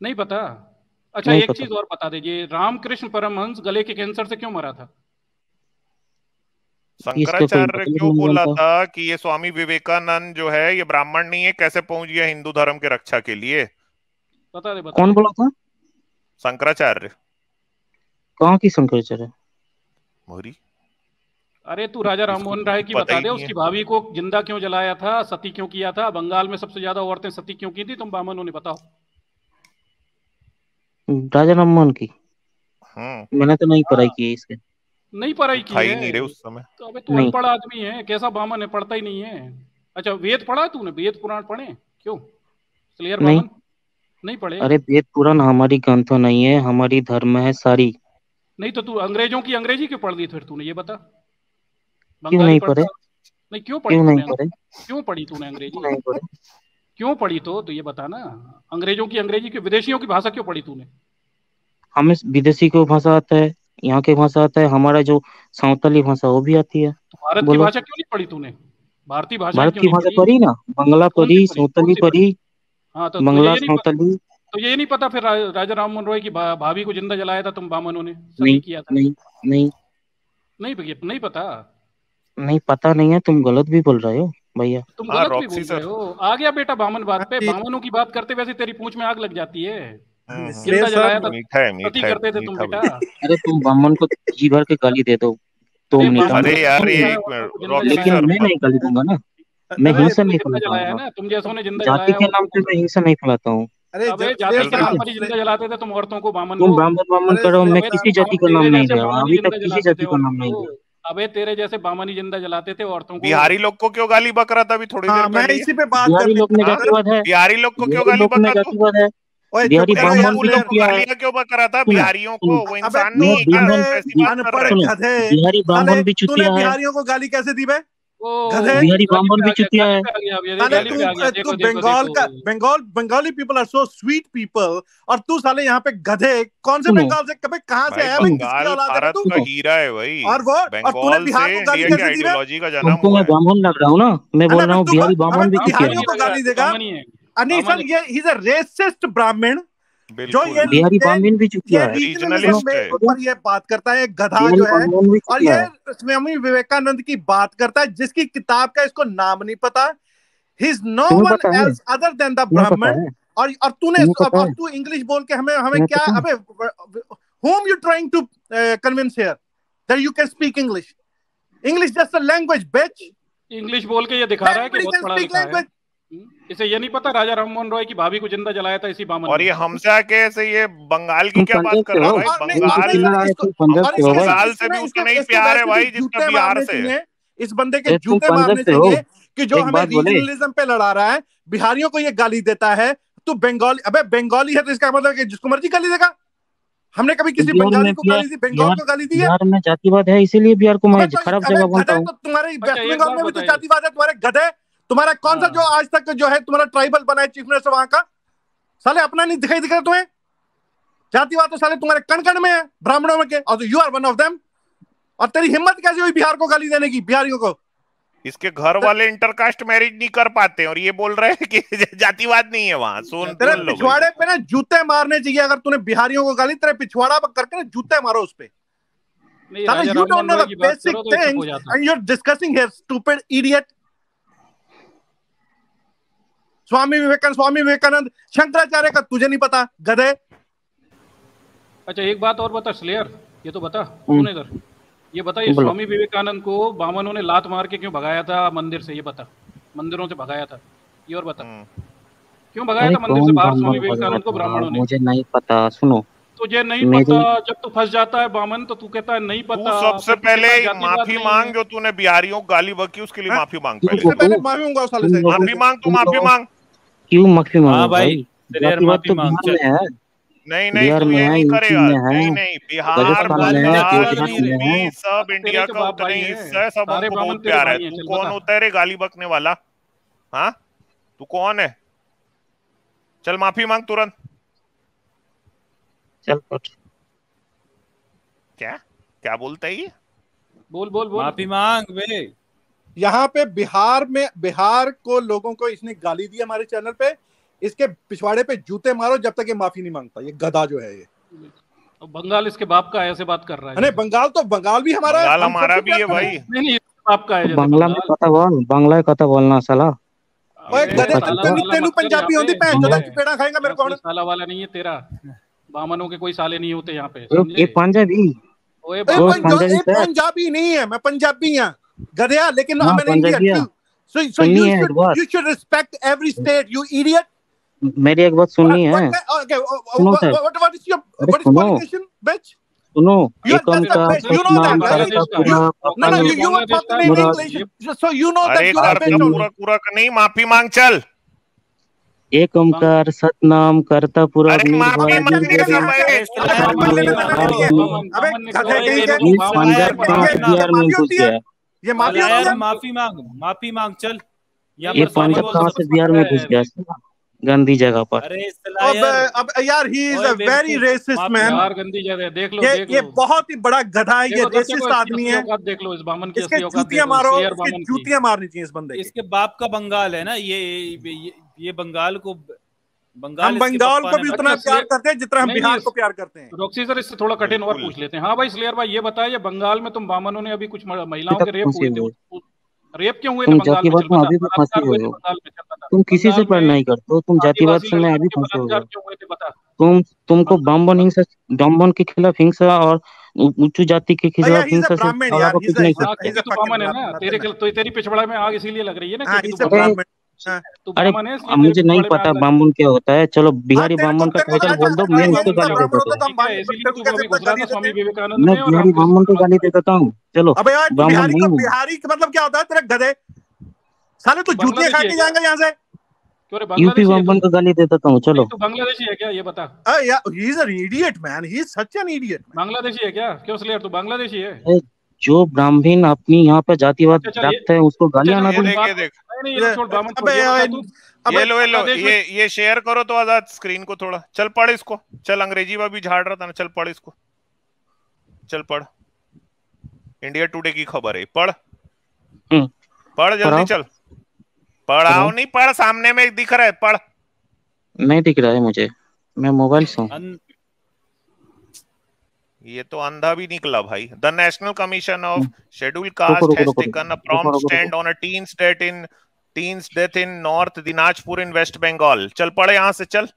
नहीं पता? अच्छा नहीं एक चीज़ और बता दीजिए रामकृष्ण परमहंस गले के कैंसर से क्यों मरा था? शंकराचार्य मतलब क्यों बोला था कि ये स्वामी विवेकानंद जो है ये ब्राह्मण नहीं है कैसे पहुँच गया हिंदू धर्म के रक्षा के लिए? बता दे बता कौन बोला था? शंकराचार्य। कहाँ की शंकराचार्य? मोहरी। अरे तू राजा राममोहन राय की बता दे उसकी भाभी को ज़िंदा क्यों जलाया था सती क्यों किया था? बंगाल में सबसे ज़्यादा औरतें सती क्यों की थी? तुम बामनों ने बताओ। राजा राममोहन की? हम्म मैंने तो नहीं पढ़ाई हाँ। की इसके। नहीं पढ़ाई की है? नहीं रे उस समय। तो अबे तू अनपढ़ आदमी है कैसा बामन है? पढ़ता ही नहीं है। अच्छा वेद पढ़ा है तूने? वेद पुराण पढ़े? क्यों? क्लियर नहीं। नहीं पढ़े? अरे वेद पुराण हमारी ग्रंथों नहीं है हमारी धर्म है सारी। नहीं तो तू अंग्रेज़ों की अंग्रेज़ी क्यों पढ़ ली फिर तूने ये बता। क्यों नहीं पढ़े नहीं क्यों पढ़ी क्यों नहीं पढ़े? क्यों पढ़ी तूने अंग्रेज़ी? नहीं पढ़े? क्यों पढ़ी तो? तो ये बता ना अंग्रेज़ों की अंग्रेज़ी की विदेशियों की भाषा क्यों पढ़ी तूने? हमें विदेशी को भाषा आता है यहाँ की भाषा आता है हमारा जो सावताली भाषा वो भी आती है। तो भारत की भाषा क्यों नहीं पढ़ी तूने? भारतीय भाषा भारत की भाषा पढ़ी? ना बंगला पढ़ी? सावताली पढ़ी? हाँ तो बंगला सावताली। तो ये नहीं पता फिर रा- राजा राम मोहन रॉय की भा- भाभी को ज़िंदा जलाया था तुम बामनों ने? सही नहीं किया था? नहीं नहीं। नहीं भैया नहीं पता। नहीं पता नहीं है। तुम गलत भी बोल रहे हो भैया। तुम हाँ, गलत भी बोल रहे हो। आ गया बेटा बामन बात पे। हाँ बामनों की बात करते वैसे तेरी पूंछ में आग लग जाती है। हम्म, ज़िंदा जलाया था। है है तुम बेटा। अरे तुम ब्राह्मण को जी भर के गाली दे दो। दो अरे बामन यार लेकिन मैं नहीं गाली दूँगा ना। मैं हिंसा नहीं ज़िंदा जलाया है। फैलाऊँगा ना तुम जैसों ज़िंदा जाति के नाम पे मैं हिंसा नहीं फैलाता हूँ। अरे रहा रहा ज़िंदा जलाते थे तुम औरतों को बामन तुम को ब्राह्मण ब्राह्मण करो मैं किसी जाति का नाम नहीं रहा बामन ही अभी तक ज़िंदा किसी जलाते जाति का नाम औरतों नहीं को अबे तेरे जैसे बामन ज़िंदा जलाते थे औरतों को। बिहारी लोग को क्यों गाली बक रहा था अभी थोड़ी देर हाँ मैं पहले इसी पे बात बिहारी लोग में हाँ? जातिवाद है। बिहारी लोग को क्यों गाली में बका है। बिहारी ब्राह्मण लोग को किया बक रहा था? बिहारियों को वो इंसान नहीं रहा बिहारी ब्राह्मण भी चुतिया है। बिहारियों को गाली कैसे दी बे है। तू तू बंगाल का Bengal Bengali people are so sweet people और तू साले यहाँ पे गधे कौन से बंगाल से कभी कहाँ से आया है भारत का हीरा है भाई। और वो और तूने बिहार से को गाली कैसे दी तुमको मैं ब्राह्मण लग रहा हूँ ना? मैं बोल रहा हूँ बिहारी ब्राह्मण भी चुतिया बिहारियों को गाली देगा। बामन अनिशन ये इज़ अ रेसिस्ट ब्राह्मण। जो ये बिहारी ये भी ये है। रीजनलिस्ट है। ऊपर ये बात करता है गधा जो है और ये स्वामी विवेकानंद की बात करता है जिसकी किताब का इसको नाम नहीं पता। He? Is no one else other than the Brahmin और और तूने तू इंग्लिश बोल के हमें हमें क्या अबे whom you trying to uh, convince here? That you can speak english english just a language bitch English बोल के ये दिखा रहा है कि बहुत पढ़ा लिखा है? इसे ये नहीं पता राजा राममोहन रॉय की भाभी को ज़िंदा जलाया था इसी बामन और ये हमसे आके ऐसे ये बंगाल की क्या बात कर रहा हो। भाई? बंगाल से बंगाल से भी उसके नहीं प्यार है भाई जितना जूते बिहार से इस बंदे के जूते मारने चाहिए कि जो हमें रीजनलिज्म पे लड़ा रहा है बिहारियों को ये गाली देता है तू बंगाली अबे बंगाली है तो इसका मतलब कि जिसको मर्ज़ी गाली देगा। हमने कभी किसी बंगाली को गाली दी बंगाल को गाली दी है? बिहार में जातिवाद है इसीलिए बिहार को मैं तो खराब जगह बोलता हूँ। तो तुम्हारे अच्छा वेस्ट बंगाल में भी तो जातिवाद है तुम्हारे गधे तुम्हारा कौन सा हाँ। जो आज तक जो है तुम्हारा ट्राइबल बना है चीफ मिनिस्टर वहाँ का? साले अपना नहीं दिखाई दिख रहा तुम्हें? जातिवाद तो साले तुम्हारे कण कण में है ब्राह्मणों में के। और you are one of them और तेरी हिम्मत कैसे हुई बिहार को गाली देने की बिहारियों को? इसके घर वाले इंटरकास्ट मैरिज नहीं कर पाते और ये बोल रहे हैं कि [LAUGHS] जातिवाद नहीं है वहाँ सुन तेरे पिछवाड़े पे ना जूते मारने चाहिए अगर तूने बिहारियों को गाली तेरे पिछवाड़ा पर करके ना जूते मारो उस पे। You don't know the basic things and you are discussing here stupid idiot Swami Vivekananda Swami Vivekananda Shankaracharya का तुझे नहीं पता गधे। अच्छा एक बात और बता स्लेयर ये तो बता हम्म। सुन इधर। ये बता ये स्वामी विवेकानंद को बामनों ने लात मार के क्यों भगाया था मंदिर से ये बता। मंदिरों से भगाया था ये और बता। हम्म। क्यों भगाया था मंदिर से बाहर स्वामी विवेकानंद को ब्राह्मणों ने? मुझे नहीं पता सुनो। तुझे नहीं पता जब तू फंस जाता है बामन तो तू कहता है नहीं पता सबसे पहले माफ़ी मांग जो तूने बिहारियों गाली बकी उसके लिए? माफ़ी मांग पहले। माफ़ी मांगा साले तुम से। लोग- माफ़ी मांग तू तुम माफ़ी मांग। क्यों माफ़ी मांगो हाँ भाई, माफ़ी तो बिहार में है। नहीं नहीं बिहार में है, करेगा। नहीं नहीं बिहार राजस्थान में। सब इंडिया का उतना। हिस्सा है सब हमको बहुत प्यार है। तू चल कौन बता। होता है रे गाली बकने वाला? हाँ? तू कौन है? चल माफ़ी मांग तुरंत। चल क्या? क्या बोलता है ये? बोल बोल बोल माफ़ी मांग बे। यहाँ पे बिहार में बिहार को लोगों को इसने गाली दी हमारे चैनल पे इसके पिछवाड़े पे जूते मारो जब तक ये माफ़ी नहीं माँगता ये गधा जो है ये। तो बंगाल इसके बाप का ऐसे बात कर रहा है। अरे बंगाल तो बंगाल भी हमारा बंगाल हम हमारा भी है भाई। नहीं नहीं बाप का है बांग्ला में कथा बोल बांग्ला कथा बोलना साला। ओए गधे तेनू तेनू पंजाबी पे। भैन चोदा। पेड़ा खाएगा मेरे को। साला वाला नहीं है तेरा। बामनों के कोई साले नहीं होते यहाँ पे। ये पंजाबी। ओए। पंजाबी नहीं है मैं पंजाबी हाँ। गधया लेकिन हाँ, है। so सुन्नी you है should एक you should respect every state you idiot. मेरी एक बात सुननी है सुनो what, sir. what, what is your what is सुनो। एकम का पूरा in का- English, so you know that अरे you're a कर bitch. का पूरा पूरा नहीं माफ़ी मांग चल एक ओंकार सतनाम कर्ता है? अबे पंजाब गधे कहाँ कहीं का? बिहार में घुस ये माफ़ी यार माफ़ी मांग माफ़ी मांग चल। ये पंजाब बोल से बिहार में घुस गया गंदी जगह पर। अब अब यार he is a very racist man यार गंदी जगह देख लो ये देख ये बहुत ही बड़ा गधा है ये रेसिस्ट आदमी है। देख लो इस बामन की इसके असली जूतियाँ मारो इसके जूतियाँ मारनी चाहिए इस बंदे इसके बाप का बंगाल है ना ये, ये बंगाल को बंगाल हम बंगाल को भी उतना अच्छा, प्यार करते हैं जितना हम बिहार को प्यार करते हैं। रॉक्सी सर इससे थोड़ा कठिन और पूछ लेते हैं। हाँ भाई स्लेयर भाई ये बताया बंगाल में तुम बामनों ने अभी कुछ महिलाओं के रेप हुए थे? रेप क्यों हुए तुम जातिवाद में अभी भी फंसे हुए हो। तुम किसी से नहीं करते हो तुम जातिवाद से मैं अभी फंसे हुए हो। तुम तुमको बामन हिंसा बामन के खिलाफ हिंसा और उच्च जाति के खिलाफ हिंसा से ब्राह्मण अलावा कुछ नहीं तू है ना ब्राह्मण। तेरे तो तेरी पिछवाड़े में आग इसीलिए लग रही है ना हाँ। तू अरे हाँ तू है मुझे नहीं पता बामन क्या होता है। चलो बिहारी तेरे बामन का टाइटल बोल दो मैं उसको गाली ब्राह्मण दे देता तो हूँ। है तू मैं बिहारी बामन को गाली दे देता हूँ। चलो अबे बामन बिहारी नहीं हूँ। बिहारी का मतलब क्या होता है? तेरे गधे। साले तू जूतियाँ खा के? जाएँगे यहाँ से। यूपी है तू को गाली दे देता हूँ चलो। बांग्लादेशी है क्या? ये बता। अरे यार he is an idiot man he such an idiot Bangladeshi है क्या? क्यों स्लेयर तू बांग्लादेशी है? जो ब्राह्मण अपनी यहाँ पे जातिवाद अच्छा, रखते हैं उसको गालियाँ ना देख। ये लो ये लो ये ये शेयर करो तो आज़ाद स्क्रीन को थोड़ा। चल पढ़ इसको। चल अंग्रेज़ी में भी झाड़ रहा था ना चल पढ़ इसको। चल पढ़। इंडिया टुडे की खबर है पढ़। हम्म, पढ़ जल्दी चल। पढ़ाओ। नहीं पढ़ सामने में दिख रहा है पढ़। नहीं दिख रहा है मुझे। मैं मोबाइल से हूँ। ये तो अंधा भी निकला भाई। The national commission of schedule caste has taken a prompt stand on a teen's death in teen's death in north Dinajpur in west Bengal. चल पड़े यहाँ से चल।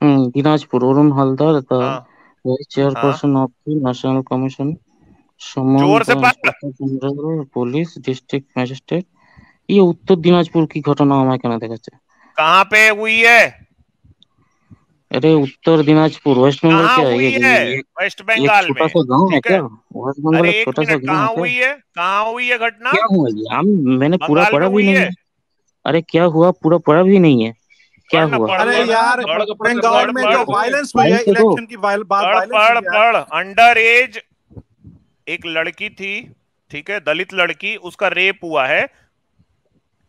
हम्म, दिनाजपुर अरुण हलदार द हाँ। वाइस चेयरपर्सन हाँ। ऑफ़ द नेशनल कमीशन ज़ोर से general police district magistrate. ये उत्तर दिनाजपुर की घटना हमें क्या कहना दिखाते कहाँ पे हुई है? अरे उत्तर दिनाजपुर वेस्ट बंगाल क्या हुई है? वेस्ट बंगाल में। छोटा सा गाँव है क्या? वेस्ट बंगाल छोटा सा गाँव है कहाँ हुई है? कहाँ हुई है घटना? क्या हुई हम मैंने पूरा पढ़ा भी नहीं। है? अरे क्या हुआ? पूरा पढ़ा भी नहीं है। क्या हुआ? अरे यार बंगाल में जो वायलेंस हुई है पढ़ तो दो। इलेक्शन की पढ़ वायलेंस पढ़ पढ़। अंडर एज एक लड़की थी ठीक है? दलित लड़की उसका रेप हुआ है।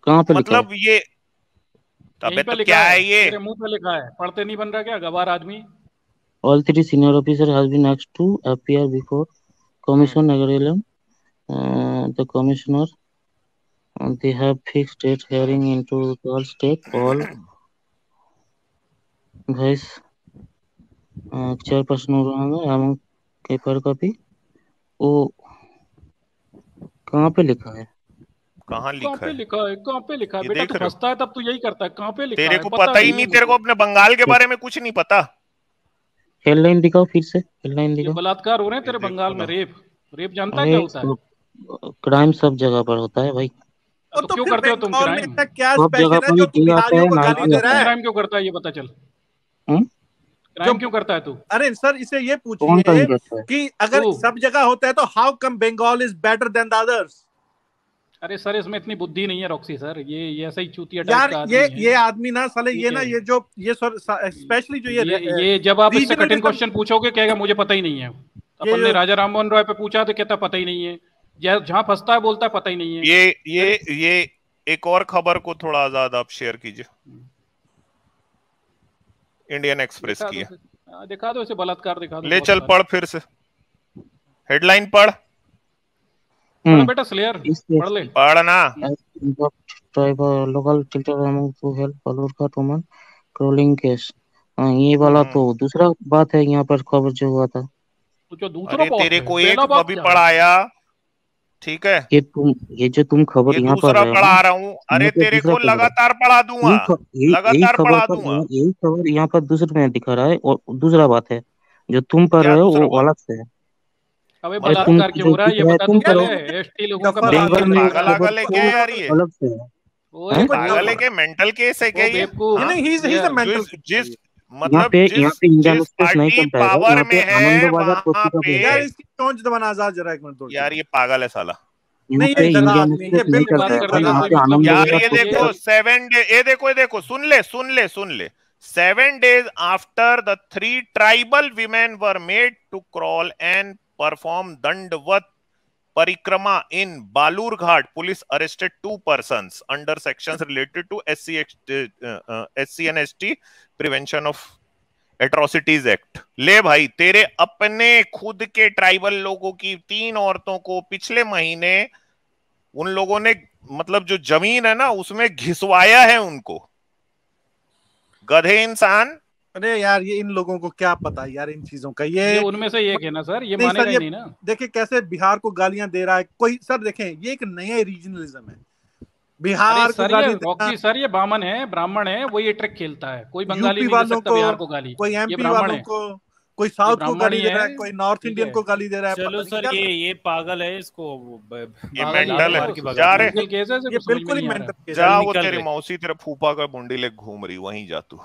कहाँ पे मतलब ये अबे तो क्या है ये? मुँह पे लिखा है। पढ़ते नहीं बन रहा क्या? गवार आदमी। Three senior officer has been asked to appear before commission agrarium uh, the commissioner. And they have fixed date hearing into all state all vice uh, chairperson among paper copy. वो कहाँ पे लिखा है? कहाँ कहाँ लिखा है? लिखा है? कहाँ पे लिखा है? बेटा तू फंसता है तब तू यही करता है। कहाँ पे लिखा तेरे है? को पता पता ही नहीं तेरे को अपने बंगाल के बारे में कुछ नहीं पता। हेडलाइन दिखाओ फिर से हेडलाइन ये दिखाओ। बलात्कार हो रहे हैं तेरे बंगाल में रेप। रेप जानता है क्या होता है? क्राइम सब जगह पर होता है भाई। तो, तो क्यों करते हो तुम बंगाल में crime? ऐसा क्या स्पेशल है जो तू बिहारियों को गाली दे रहा है? क्राइम क्यों करता है ये पता चल? हम्म? क्राइम क्यों करता है तू? अरे सर इसे ये पूछिए है कि अगर सब जगह होता है तो how come Bengal is better than the others अरे सर इसमें इतनी बुद्धि नहीं है रॉक्सी सर। ये ये ऐसा ही चूतिया यार ये ये आदमी ना साले ये ना ये जो ये सर स्पेशली जो ये, ये ये जब आप इससे कठिन क्वेश्चन पूछोगे कहेगा मुझे पता ही नहीं है। अपन ने राजा राम मोहन रॉय पे पूछा तो कहता पता ही नहीं है। जहाँ जहाँ फंसता है बोलता है पता ही नहीं है। ये ये ये एक और खबर को थोड़ा आज़ाद आप शेयर कीजिए। इंडियन एक्सप्रेस की है। दिखा दो इसे बलात्कार दिखा दो ले चल पढ़ फिर से। हेडलाइन पढ़। पढ़ हम्म बेटा स्लेयर पढ़ ले। पढ़ना as involved tribal local children among to help Balurka woman trolling case हाँ ये वाला हम्म। तो दूसरा बात है यहाँ पर खबर जो हुआ था। तो जो दूसरा अरे तेरे को एक अभी पढ़ाया। ठीक है? ये तुम ये जो तुम खबर यहाँ पर हो पढ़ा रहा हूँ। अरे तो तेरे को लगातार पढ़ा दूँगा। लगातार पढ़ा दूँगा। यही खबर यहाँ पर दूसरे में दिखा रहा है और दूसरा बात है जो तुम पढ़ क्या रहे हो वो अलग से है। अबे तुम बलात्कार क्यों हो रहा है? ये बता तुम करो, एसटी लोगों का बलात्कार हो पागल है। है? क्या यार ये? अलग से है। ओए हैं? पागल है क्या? मेंटल केस है क्या ये? बेवकूफ़ ये नहीं ही इज़ अ मेंटल जिस मतलब पे जिस यहाँ पे इंडियन जिस एक्सप्रेस नहीं पार्टी पावर में है वहाँ पे। यार इसकी चोंच दबाना आज़ाद जरा एक मिनट दो यार ये पागल है साला। नहीं ये इंडिया गधा में आदमी से ये नहीं बिल्कुल करता ये कर भाई रहा यहाँ पे कोई आनंद यार ये देखो सेवन डे ये देखो ये देखो सुन ले सुन ले सुन ले। Seven days after the three tribal women were made to crawl and perform दंडवत परिक्रमा in Balurghat police arrested two person under section related to S C S C and S T prevention of atrocities act ले भाई तेरे अपने खुद के tribal लोगों की तीन औरतों को पिछले महीने उन लोगों ने मतलब जो ज़मीन है ना उसमें घिसवाया है उनको। गधे इंसान। अरे यार ये इन लोगों को क्या पता यार इन चीज़ों का? ये ये उनमें से एक है ना सर? ये नहीं सर, ये- नहीं ना। देखिए कैसे बिहार को गालियाँ दे रहा है। कोई सर देखें ये एक नया रीजनलिज्म है। बिहार को सर गाली ये रॉकी सर ये बामन है ब्राह्मण है वो ये ट्रिक खेलता है। कोई बंगाली नहीं सकता को बिहार को गाली। कोई एमपी ब्राह्मण वालों को कोई साउथ को गाली दे रहा है, कोई नॉर्थ इंडियन को गाली दे रहा है चलो सर ये ये पागल है इसको ये मेंटल है, जा रे ये बिल्कुल ही मेंटल जा वो तेरी मौसी तेरा फूफा का बुंडी ले घूम रही वहीं जा तू।